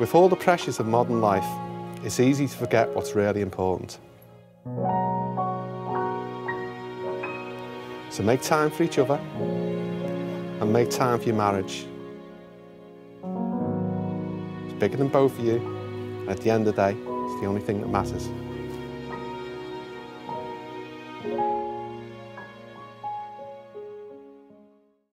With all the pressures of modern life, it's easy to forget what's really important. So make time for each other and make time for your marriage. It's bigger than both of you, and at the end of the day, it's the only thing that matters.